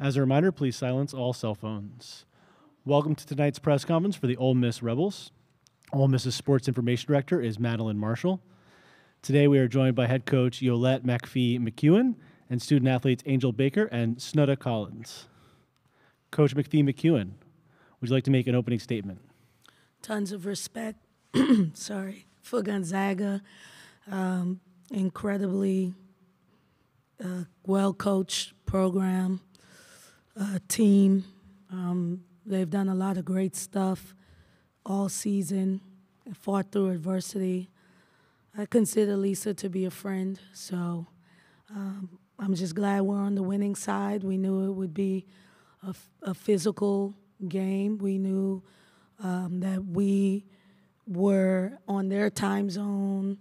As a reminder, please silence all cell phones. Welcome to tonight's press conference for the Ole Miss Rebels. Ole Miss's sports information director is Madeline Marshall. Today we are joined by head coach Yolett McPhee McCuin and student athletes Angel Baker and Snudda Collins. Coach McPhee McCuin, would you like to make an opening statement? tons of respect, sorry, for Gonzaga. Um, incredibly uh, well coached program, uh, team. Um, they've done a lot of great stuff all season, fought through adversity. I consider Lisa to be a friend, so um, I'm just glad we're on the winning side. We knew it would be a, physical game. We knew um, that we were on their time zone.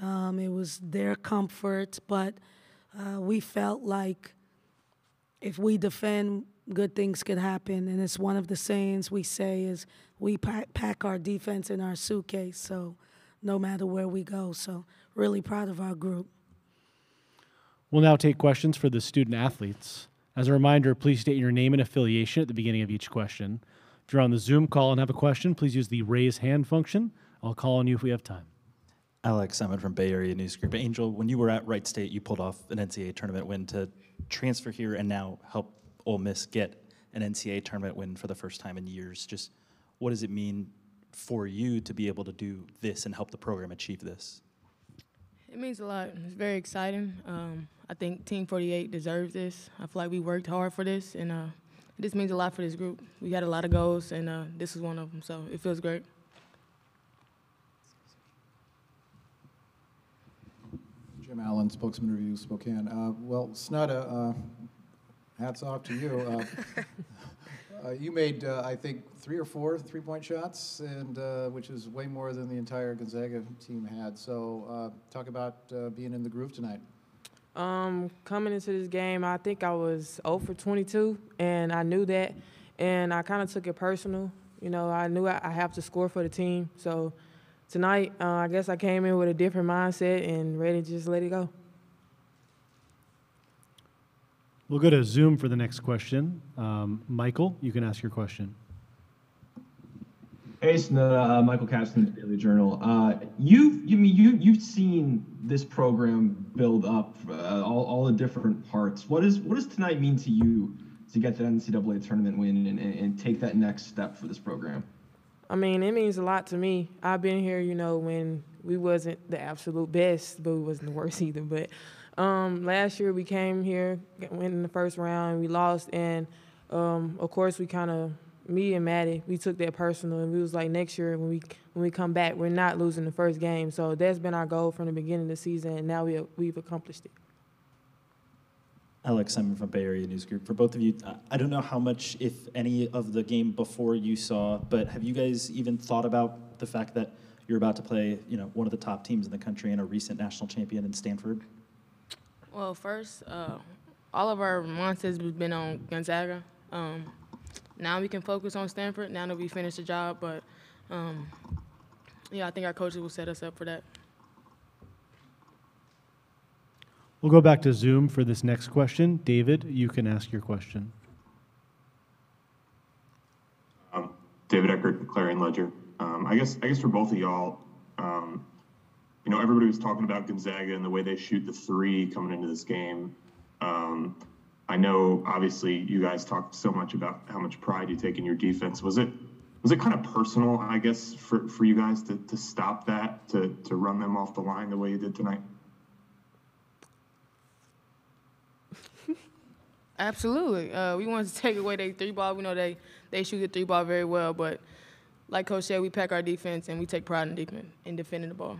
Um, it was their comfort, but uh, we felt like if we defend, good things could happen. And it's one of the sayings we say is we pack, pack our defense in our suitcase, so no matter where we go. So really proud of our group. We'll now take questions for the student athletes. As a reminder, please state your name and affiliation at the beginning of each question. If you're on the Zoom call and have a question, please use the raise hand function. I'll call on you if we have time. Alex Simon from Bay Area News Group. Angel, when you were at Wright State, you pulled off an NCAA tournament win to transfer here and now help Ole Miss get an NCAA tournament win for the first time in years. Just what does it mean for you to be able to do this and help the program achieve this? It means a lot. It's very exciting. Um, I think Team 48 deserves this. I feel like we worked hard for this, and uh, this means a lot for this group. We had a lot of goals, and uh, this is one of them, so it feels great. Jim Allen, Spokesman Review, Spokane. Uh, Well, Snudda, uh, hats off to you. Uh, uh, You made, uh, I think, three or four three-point shots, and, uh, which is way more than the entire Gonzaga team had. So uh, talk about uh, being in the groove tonight. Um, coming into this game, I think I was 0 for 22, and I knew that, and I kind of took it personal. You know, I knew I, I have to score for the team. So tonight, uh, I guess I came in with a different mindset and ready to just let it go. We'll go to Zoom for the next question. Um, Michael, you can ask your question. Hey, Snudda, uh, Michael Katz from the Daily Journal. Uh, you've, you mean you you've seen this program build up, uh, all, all the different parts. What is what does tonight mean to you to get the NCAA tournament win and, and, and take that next step for this program? I mean, it means a lot to me. I've been here, you know, when we wasn't the absolute best, but we wasn't the worst either. But um, last year we came here, went in the first round, we lost, and um, of course we kind of, me and Maddie, we took that personal, and we was like, next year when we when we come back, we're not losing the first game. So that's been our goal from the beginning of the season, and now we we've accomplished it. Alex Simon from Bay Area News Group. For both of you, I- I don't know how much, if any, of the game before you saw, but have you guys even thought about the fact that you're about to play, you know, one of the top teams in the country and a recent national champion in Stanford? Well, first, uh, all of our mindsets has been on Gonzaga. Um, now we can focus on Stanford. Now that we finished the job, but um, yeah, I think our coaches will set us up for that. We'll go back to Zoom for this next question. David, you can ask your question. Um, David Eckert, Clarion Ledger. Um, I guess I guess for both of y'all, um, you know, everybody was talking about Gonzaga and the way they shoot the three coming into this game. Um, I know, obviously, you guys talked so much about how much pride you take in your defense. Was it was it kind of personal, I guess, for, for you guys to, to stop that, to, to run them off the line the way you did tonight? Absolutely. Uh, we wanted to take away their three ball. We know they, they shoot the three ball very well, but like Coach said, we pack our defense and we take pride in in defending the ball.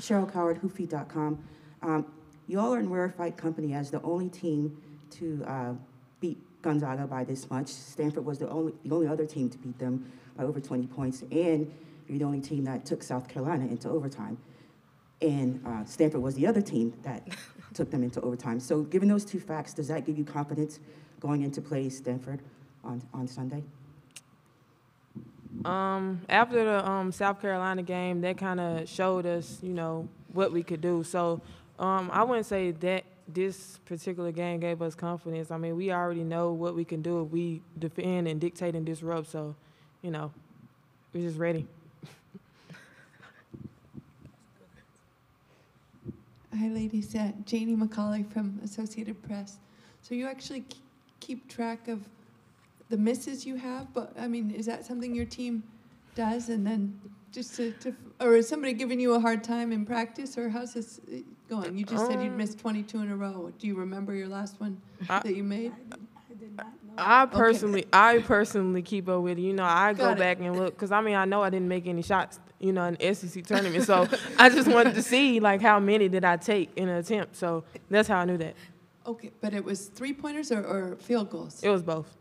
Cheryl Coward, Hoopfeed.com. Um, you all are in rarefied company as the only team to uh, beat Gonzaga by this much. Stanford was the only, the only other team to beat them by over 20 points, and you're the only team that took South Carolina into overtime. And uh, Stanford was the other team that took them into overtime. So, given those two facts, does that give you confidence going into play Stanford on, on Sunday? Um, after the um, South Carolina game, that kind of showed us, you know, what we could do. So um, I wouldn't say that this particular game gave us confidence. I mean, we already know what we can do if we defend and dictate and disrupt. So, you know, we're just ready. Hi, ladies. Uh, Janie McCauley from Associated Press. So you actually keep track of the misses you have, but I mean, is that something your team does? And then just to, to or is somebody giving you a hard time in practice, or how's this going? You just said you'd missed 22 in a row. Do you remember your last one I- that you made? I I personally, I personally keep up with it. You know, I go it. back and look because I mean, I know I didn't make any shots. You know, in the SEC tournament, so I just wanted to see like how many did I take in an attempt. So that's how I knew that Okay, but it was three pointers or, or field goals? it was both.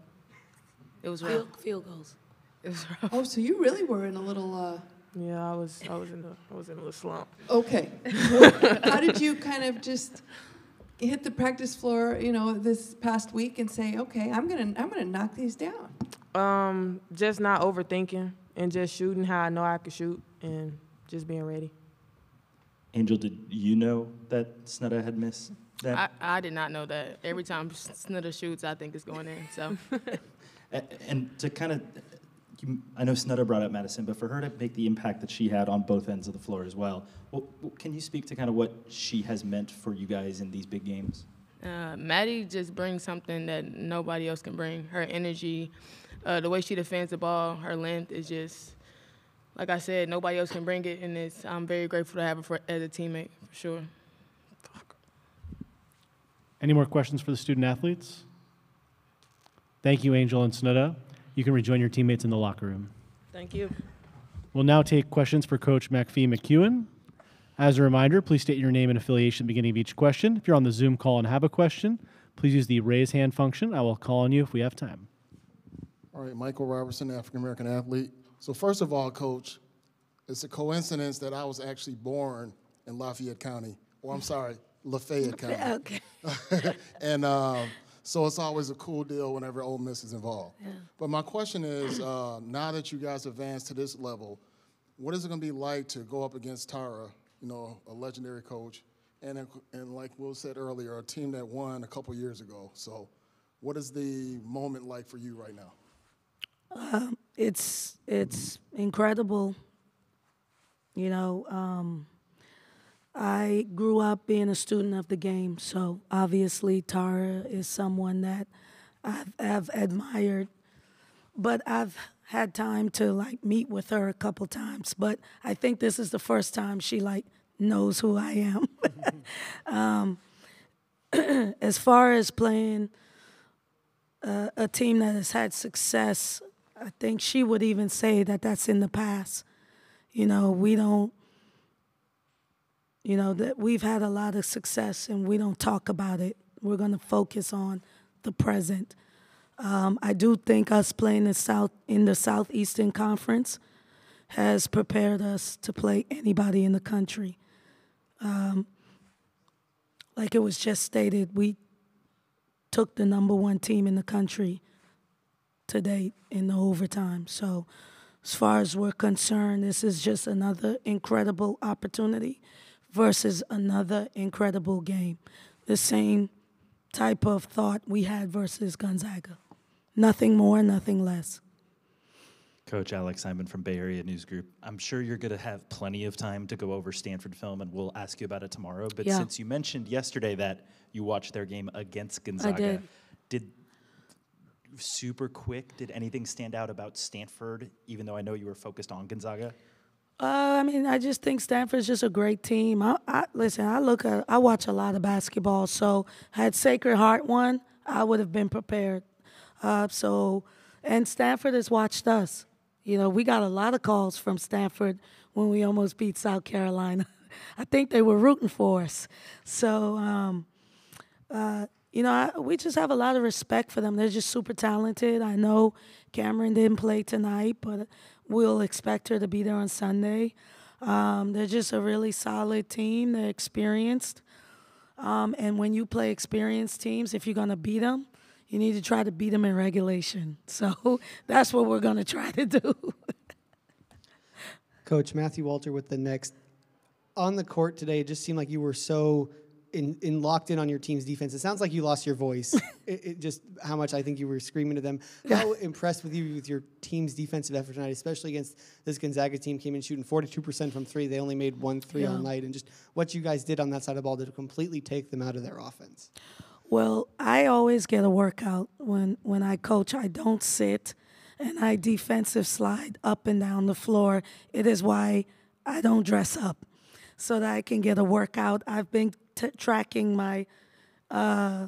It was rough. Field, field goals. It was rough. Oh, so you really were in a little. Uh, Yeah, I was, I was in a, I was in a little slump. Okay. How did you kind of just hit the practice floor, you know, this past week and say, okay, I'm gonna, I'm gonna knock these down? Um, just not overthinking and just shooting how I know I could shoot and just being ready. Angel, did you know that Snudda had missed that? I, I did not know that. Every time Snudda shoots, I think it's going in. So A- And to kind of, you, I know Snudda brought up Madison, but for her to make the impact that she had on both ends of the floor as well, well, well, can you speak to kind of what she has meant for you guys in these big games? uh, Maddie just brings something that nobody else can bring. Her energy, uh, the way she defends the ball, her length is just, like I said, nobody else can bring it. And it's, I'm very grateful to have her for, as a teammate, for sure. Any more questions for the student athletes? Thank you, Angel and Snudda. You can rejoin your teammates in the locker room. Thank you. We'll now take questions for Coach McPhee McCuin. As a reminder, please state your name and affiliation at the beginning of each question. If you're on the Zoom call and have a question, please use the raise hand function. I will call on you if we have time. All right, Michael Robertson, African American athlete. So first of all, Coach, it's a coincidence that I was actually born in Lafayette County, or I'm sorry, Lafayette County. Okay. and um, so it's always a cool deal whenever Ole Miss is involved. But my question is, uh, now that you guys advanced to this level, what is it going to be like to go up against Tara, you know, a legendary coach, and and like Will said earlier, a team that won a couple years ago. So, what is the moment like for you right now? it's it's incredible. You know, um, I grew up being a student of the game, so obviously Tara is someone that I've, I've admired, but I've had time to like meet with her a couple times. But I think this is the first time she like knows who I am. um, as far as playing uh, a team that has had success, I think she would even say that that's in the past. You know, we don't, you know, that we've had a lot of success and we don't talk about it. We're going to focus on the present. Um, I do think us playing South in the Southeastern Conference has prepared us to play anybody in the country. Um, like it was just stated, we took the number one team in the country to date in the overtime. So, as far as we're concerned, this is just another incredible opportunity versus another incredible game. The same type of thought we had versus Gonzaga. Nothing more, nothing less. Coach Alex Simon from Bay Area News Group. I'm sure you're going to have plenty of time to go over Stanford film, and we'll ask you about it tomorrow. But Yeah. since you mentioned yesterday that you watched their game against Gonzaga, did. did super quick? Did anything stand out about Stanford? Even though I know you were focused on Gonzaga. Uh, I mean, I just think Stanford's just a great team. I, I listen. I look at, I watch a lot of basketball. So had Sacred Heart won, I would have been prepared. Uh, so, and Stanford has watched us. You know, we got a lot of calls from Stanford when we almost beat South Carolina. I think they were rooting for us. So, um, uh, you know, I, we just have a lot of respect for them. They're just super talented. I know Cameron didn't play tonight, but we'll expect her to be there on Sunday. Um, they're just a really solid team. They're experienced. Um, and when you play experienced teams, if you're going to beat them, you need to try to beat them in regulation. So that's what we're going to try to do. Coach Matthew Walter with the next. On the court today, it just seemed like you were so in, in locked in on your team's defense. It sounds like you lost your voice. it, it just how much I think you were screaming to them. How impressed with you with your team's defensive effort tonight, especially against this Gonzaga team came in shooting 42% from three. They only made one three all night, and just what you guys did on that side of the ball to completely take them out of their offense. Well, I always get a workout when when I coach. I don't sit, and I defensive slide up and down the floor. It is why I don't dress up, so that I can get a workout. I've been tracking my uh,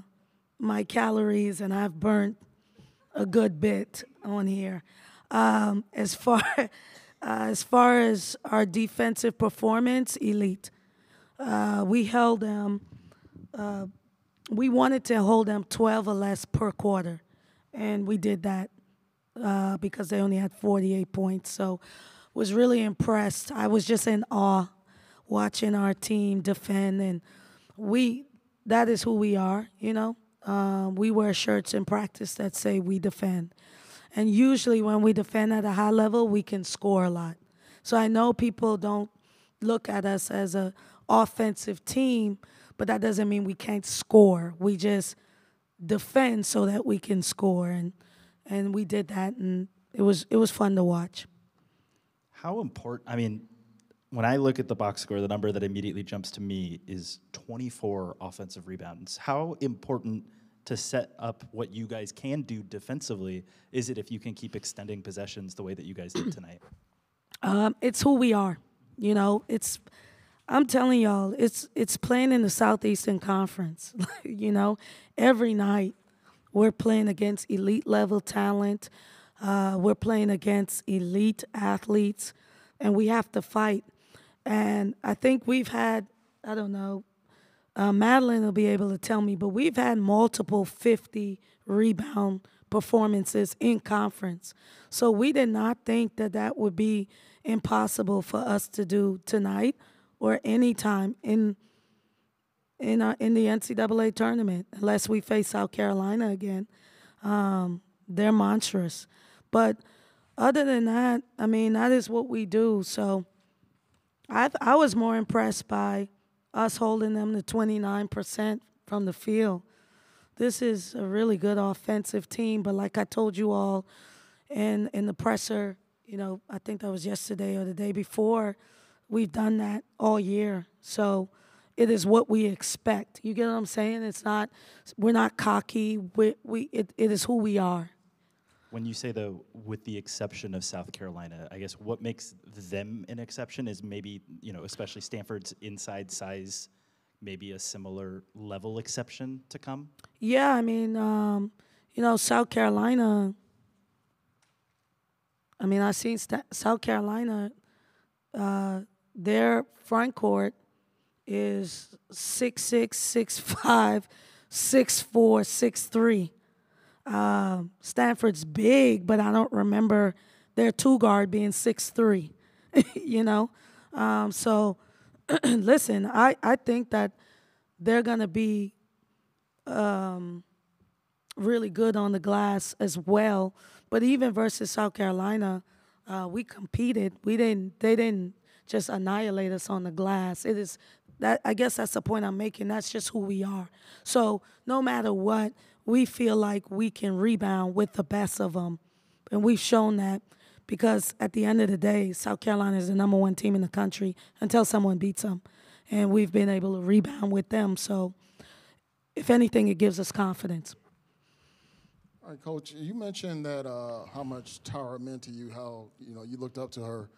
my calories, and I've burnt a good bit on here. Um, as far uh, as far as our defensive performance, elite. Uh, we held them. Uh, we wanted to hold them 12 or less per quarter, and we did that uh, because they only had 48 points. So, was really impressed. I was just in awe watching our team defend, and we that is who we are. You know, um, we wear shirts in practice that say we defend, and usually when we defend at a high level, we can score a lot. So I know people don't look at us as a offensive team, but that doesn't mean we can't score. We just defend so that we can score, and and we did that, and it was it was fun to watch. How important? I mean, when I look at the box score, the number that immediately jumps to me is 24 offensive rebounds. How important to set up what you guys can do defensively is it if you can keep extending possessions the way that you guys did tonight? Um, it's who we are. You know, it's I'm telling y'all, it's it's playing in the Southeastern Conference. you know, every night we're playing against elite level talent. Uh, we're playing against elite athletes, and we have to fight. And I think we've had, I don't know, uh, Madeline will be able to tell me, but we've had multiple 50 rebound performances in conference. So we did not think that that would be impossible for us to do tonight or any time in in our, in the NCAA tournament, unless we face South Carolina again. Um, they're monstrous, but other than that, I mean that is what we do. So I I was more impressed by us holding them to 29% from the field. This is a really good offensive team, but like I told you all in in the presser, you know, I think that was yesterday or the day before, we've done that all year. So it is what we expect. You get what I'm saying? It's not we're not cocky. We we it, it is who we are. When you say though, with the exception of South Carolina, I guess what makes them an exception is maybe you know, especially Stanford's inside size, maybe a similar level exception to come. Yeah, I mean, um, you know, South Carolina. I mean, I've seen Sta- South Carolina. Uh, their front court is six six, six five, six four, six three. Um, Stanford's big, but I don't remember their two guard being six three. you know, um, so listen, I I think that they're gonna be um, really good on the glass as well. But even versus South Carolina, uh, we competed. We didn't. They didn't just annihilate us on the glass. It is that. I guess that's the point I'm making. That's just who we are. So no matter what, we feel like we can rebound with the best of them, and we've shown that. Because at the end of the day, South Carolina is the number one team in the country until someone beats them, and we've been able to rebound with them. So if anything, it gives us confidence. All right, Coach. You mentioned that uh, how much Tara meant to you, how you know you looked up to her,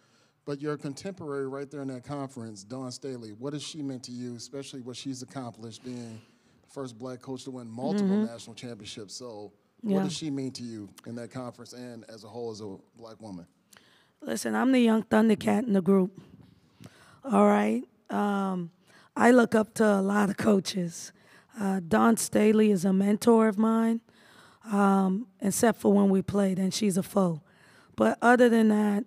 but your contemporary right there in that conference, Dawn Staley. What has she meant to you, especially what she's accomplished, being first black coach to win multiple Mhm. national championships? So, Yeah. what does she mean to you in that conference and as a whole as a black woman? Listen, I'm the young Thundercat in the group. All right. Um, I look up to a lot of coaches. Uh, Dawn Staley is a mentor of mine, um, except for when we played, and she's a foe. But other than that,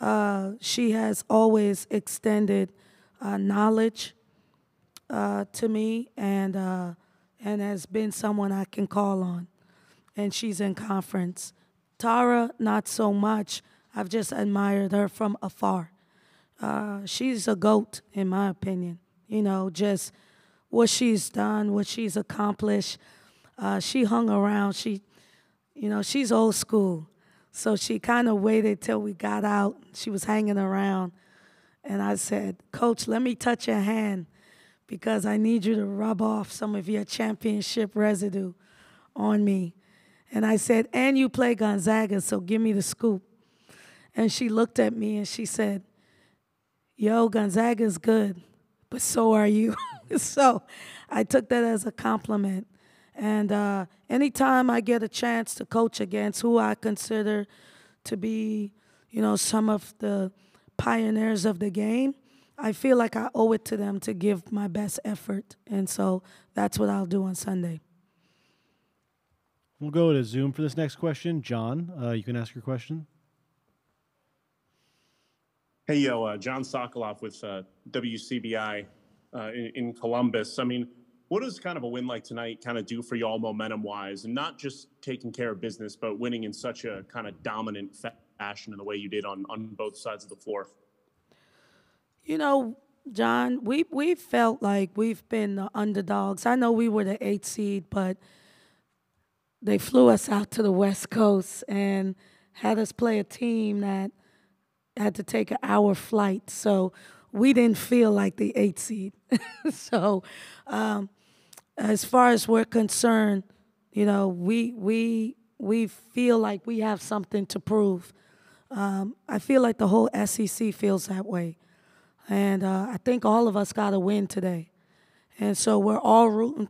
uh, she has always extended uh, knowledge uh, to me, and uh, and has been someone I can call on. And she's in conference. Tara, not so much. I've just admired her from afar. uh, she's a goat in my opinion. You know, just what she's done, what she's accomplished. Uh, she hung around. She, you know, she's old school, so she kind of waited till we got out. She was hanging around, and I said, "Coach, let me touch your hand." Because I need you to rub off some of your championship residue on me. And I said, And you play Gonzaga, so give me the scoop. And she looked at me and she said, Yo, Gonzaga's good, but so are you. so I took that as a compliment. And uh, anytime I get a chance to coach against who I consider to be, you know, some of the pioneers of the game, I feel like I owe it to them to give my best effort. And so that's what I'll do on Sunday. We'll go to Zoom for this next question. John, uh, you can ask your question. Hey, yo, uh, John Sokoloff with uh, WCBI uh, in, in, Columbus. I mean, what does kind of a win like tonight kind of do for y'all momentum wise? And not just taking care of business, but winning in such a kind of dominant fashion in the way you did on, on both sides of the floor? You know, John, we, we felt like we've been the underdogs. I know we were the eighth seed, but they flew us out to the West Coast and had us play a team that had to take an hour flight. So we didn't feel like the eight seed. so um, as far as we're concerned, you know, we we we feel like we have something to prove. Um, I feel like the whole SEC feels that way, and uh, I think all of us got to win today, and so we're all rooting,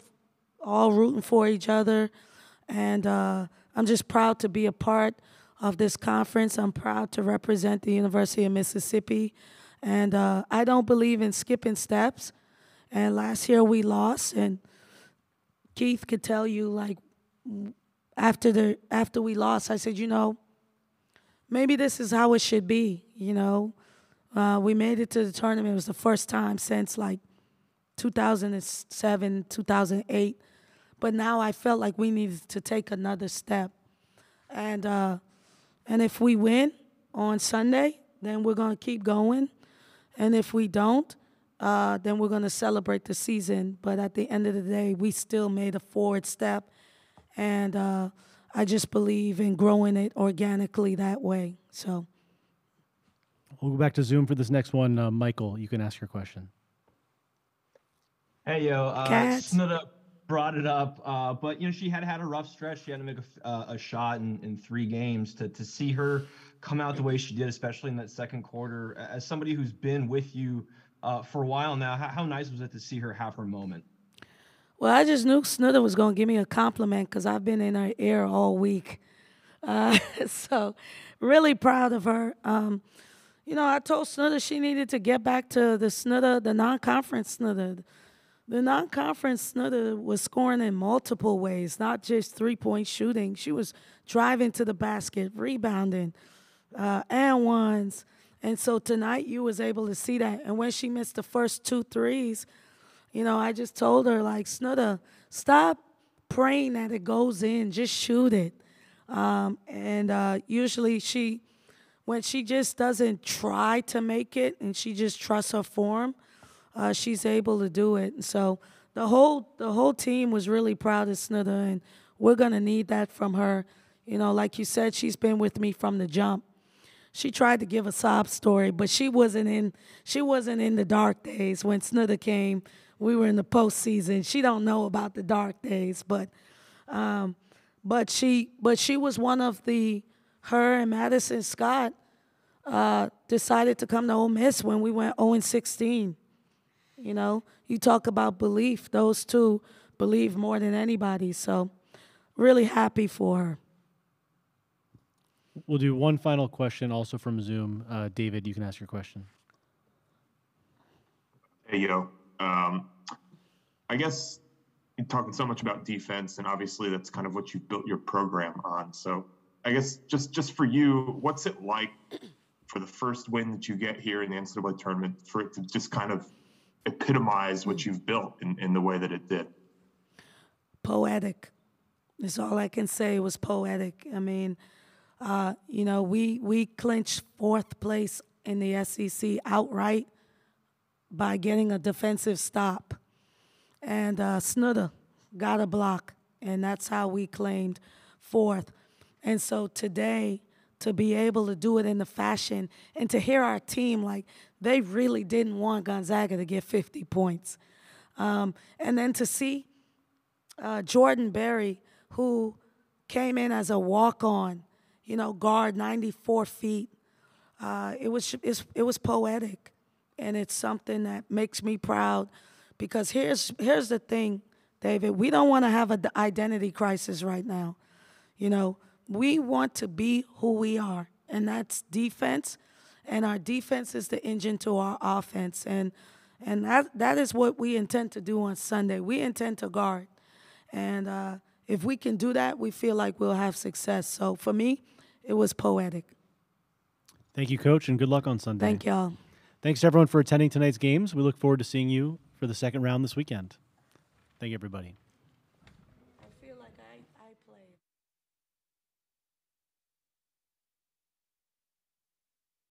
all rooting for each other. And uh, I'm just proud to be a part of this conference. I'm proud to represent the University of Mississippi. And uh, I don't believe in skipping steps. And last year we lost, and Keith could tell you, like, after the after we lost, I said, you know, maybe this is how it should be. You know, uh, we made it to the tournament. It was the first time since like 2007, 2008 but now I felt like we needed to take another step. And, uh, and if we win on Sunday, then we're going to keep going. And if we don't, uh, then we're going to celebrate the season. But at the end of the day, we still made a forward step. And uh, I just believe in growing it organically that way. So. We'll go back to Zoom for this next one. Uh, Michael, you can ask your question. Hey, yo. Uh, Katz brought it up, uh, but you know she had had a rough stretch. She had to make a, uh, a shot in, in three games. To to see her come out the way she did, especially in that second quarter, as somebody who's been with you uh, for a while now, how, how, nice was it to see her have her moment? Well, I just knew Snudda was going to give me a compliment because I've been in her ear all week. Uh, so, really proud of her. Um, you know, I told Snudda she needed to get back to the Snudda, the non-conference Snudda the non conference Snudda was scoring in multiple ways, not just three point shooting. She was driving to the basket, rebounding, uh, and ones. And so tonight you was able to see that. And when she missed the first two threes, you know, I just told her, like, Snudda, stop praying that it goes in, just shoot it. Um, and uh, usually she, when she just doesn't try to make it and she just trusts her form, uh, she's able to do it. And so the whole the whole team was really proud of Snudda, and we're gonna need that from her. You know, like you said, she's been with me from the jump. She tried to give a sob story, but she wasn't in she wasn't in the dark days when Snudda came. We were in the postseason. She don't know about the dark days, but um, but she but she was one of the her and Madison Scott uh, decided to come to Ole Miss when we went 0 16. You know, you talk about belief. Those two believe more than anybody. So, really happy for her. We'll do one final question also from Zoom. Uh, David, you can ask your question. Hey, yo. Um, I guess you're talking so much about defense, and obviously that's kind of what you built your program on. So, I guess just just for you, what's it like for the first win that you get here in the NCAA tournament for it to just kind of epitomize what you've built in, in the way that it did. Poetic. That's all I can say. It was poetic. I mean, uh, you know, we we clinched fourth place in the SEC outright by getting a defensive stop. And uh, Snudda got a block, and that's how we claimed fourth. And so today, to be able to do it in the fashion and to hear our team, like, they really didn't want Gonzaga to get 50 points. Um, and then to see uh, Jordan Berry, who came in as a walk on, you know, guard 94 feet. Uh, it, was, it was poetic, and it's something that makes me proud because here's, here's the thing, David. We don't want to have an identity crisis right now. You know, we want to be who we are, and that's defense, and our defense is the engine to our offense. And, and that, that is what we intend to do on Sunday. We intend to guard. And uh, if we can do that, we feel like we'll have success. So for me, it was poetic. Thank you, Coach, and good luck on Sunday. Thank y'all. Thanks to everyone for attending tonight's games. We look forward to seeing you for the second round this weekend. Thank you, everybody.